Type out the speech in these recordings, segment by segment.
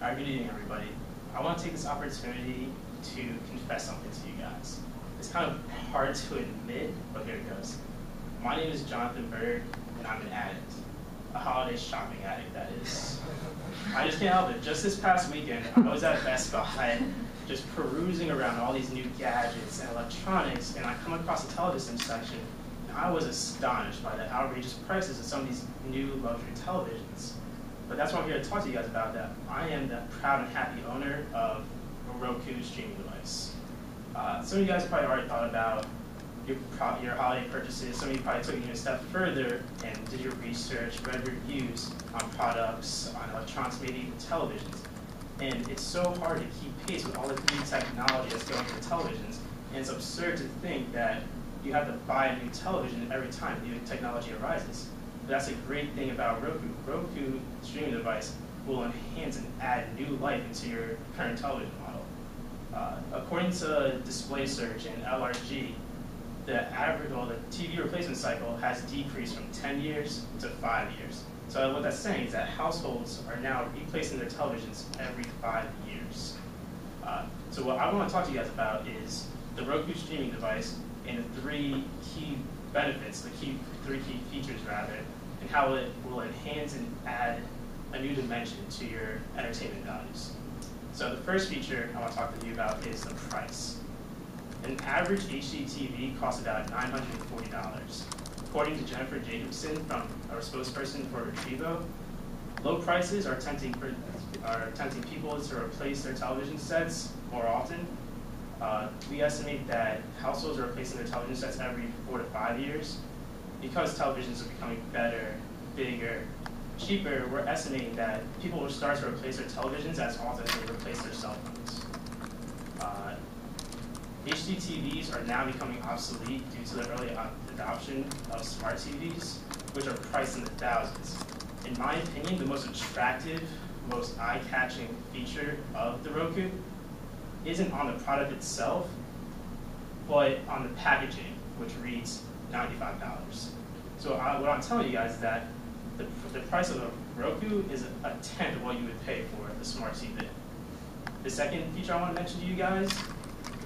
All right, good evening, everybody. I want to take this opportunity to confess something to you guys. It's kind of hard to admit, but here it goes. My name is Jonathan Berg, and I'm an addict. A holiday shopping addict, that is. I just can't help it. Just this past weekend, I was at Best Buy, just perusing around all these new gadgets and electronics, and I come across the television section, I was astonished by the outrageous prices of some of these new luxury televisions. But that's why I'm here to talk to you guys about, that I am the proud and happy owner of a Roku streaming device. Uh, some of you guys probably already thought about your, your holiday purchases. Some of you probably took it a step further and did your research, read reviews on products, on electronics, maybe even televisions. And it's so hard to keep pace with all the new technology that's going into televisions. And it's absurd to think that you have to buy a new television every time new technology arises. But that's a great thing about Roku. Roku streaming device will enhance and add new life into your current television model. Uh, according to Display Search and LRG, the average, well, the TV replacement cycle has decreased from 10 years to five years. So what that's saying is that households are now replacing their televisions every five years. Uh, so what I want to talk to you guys about is the Roku streaming device and the three key benefits, the key three key features rather, and how it will enhance and add a new dimension to your entertainment values. So the first feature I want to talk to you about is the price. An average HDTV costs about $940. According to Jennifer Jacobson from our spokesperson for Retrevo, low prices are tempting, are tempting people to replace their television sets more often. Uh, we estimate that households are replacing their television sets every four to five years. Because televisions are becoming better, bigger, cheaper, we're estimating that people will start to replace their televisions as often as they replace their cell phones. Uh, HD TVs are now becoming obsolete due to the early adoption of smart TVs, which are priced in the thousands. In my opinion, the most attractive, most eye-catching feature of the Roku isn't on the product itself, but on the packaging, which reads $95. So I, what I'm telling you guys is that the, the price of a Roku is a, a tenth of what you would pay for the smart TV. The second feature I want to mention to you guys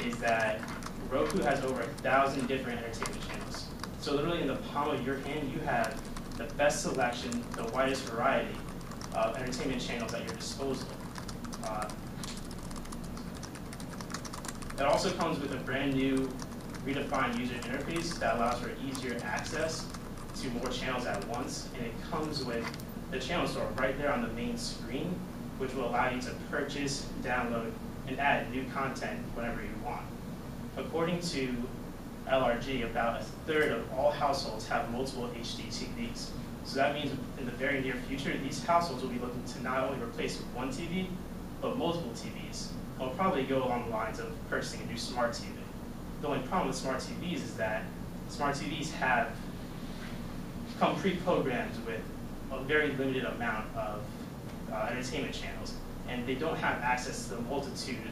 is that Roku has over a thousand different entertainment channels. So literally in the palm of your hand, you have the best selection, the widest variety of entertainment channels at your disposal. Uh, it also comes with a brand new redefined user interface that allows for easier access to more channels at once, and it comes with the channel store right there on the main screen, which will allow you to purchase, download, and add new content whenever you want. According to LRG, about a third of all households have multiple HD TVs. So that means in the very near future, these households will be looking to not only replace one TV, but multiple TVs. I'll probably go along the lines of purchasing a new smart TV. The only problem with smart TVs is that smart TVs have come pre-programmed with a very limited amount of uh, entertainment channels, and they don't have access to the multitude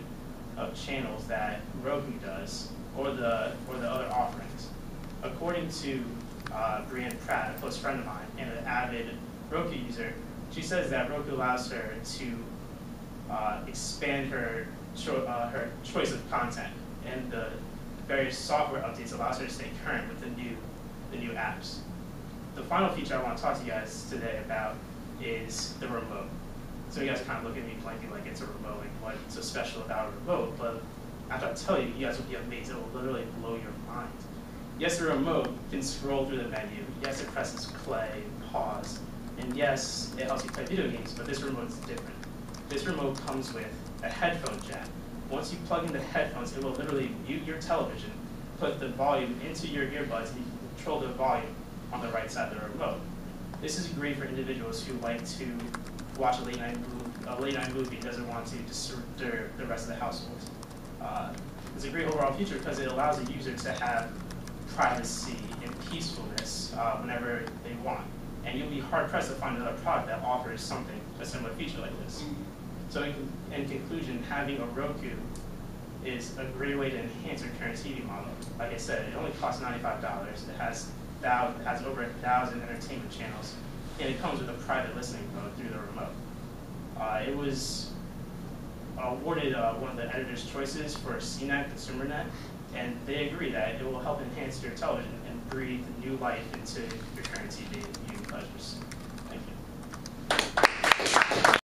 of channels that Roku does, or the or the other offerings. According to uh, Pratt, a close friend of mine and an avid Roku user, she says that Roku allows her to uh, expand her cho uh, her choice of content, and the various software updates allows her to stay current with the new the new apps the final feature I want to talk to you guys today about is the remote. So you guys kind of look at me blankly like it's a remote, and what's so special about a remote? But after I tell you, you guys will be amazed. It will literally blow your mind. Yes, the remote can scroll through the menu. Yes, it presses play, pause, and yes, it helps you play video games, but this remote is different. This remote comes with a headphone jack. Once you plug in the headphones, it will literally mute your television, put the volume into your earbuds, and you can control the volume on the right side of the remote. This is great for individuals who like to watch a late night movie, a late night movie and doesn't want to disturb the rest of the household. Uh, it's a great overall feature because it allows the user to have privacy and peacefulness uh, whenever they want. And you'll be hard pressed to find another product that offers something, a similar feature like this. So in, in conclusion, having a Roku is a great way to enhance your current TV model. Like I said, it only costs $95. It has thousand, has over a thousand entertainment channels and it comes with a private listening mode through the remote. Uh, it was awarded uh, one of the editor's choices for CNET, ConsumerNet, and they agree that it will help enhance your television and breathe new life into your current TV viewing pleasures.